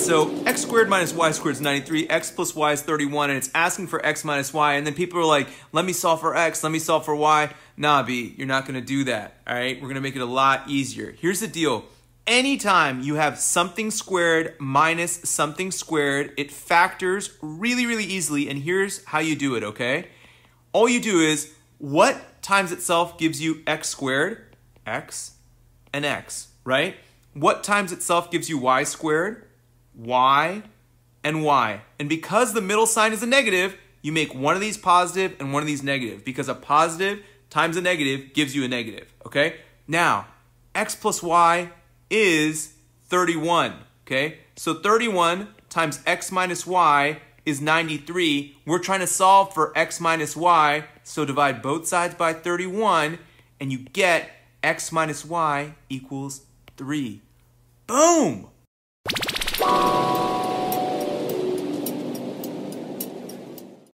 so x squared minus y squared is 93, x plus y is 31, and it's asking for x minus y, and then people are like, let me solve for x, let me solve for y. Nah, B, you're not gonna do that, all right? We're gonna make it a lot easier. Here's the deal. Anytime you have something squared minus something squared, it factors really, really easily, and here's how you do it, okay? All you do is, what times itself gives you x squared? x and x, right? What times itself gives you y squared? Y and y. And because the middle sign is a negative, you make one of these positive and one of these negative because a positive times a negative gives you a negative, okay? Now, x plus y is 31, okay? So 31 times x minus y is 93. We're trying to solve for x minus y, so divide both sides by 31, and you get x minus y equals 3. Boom!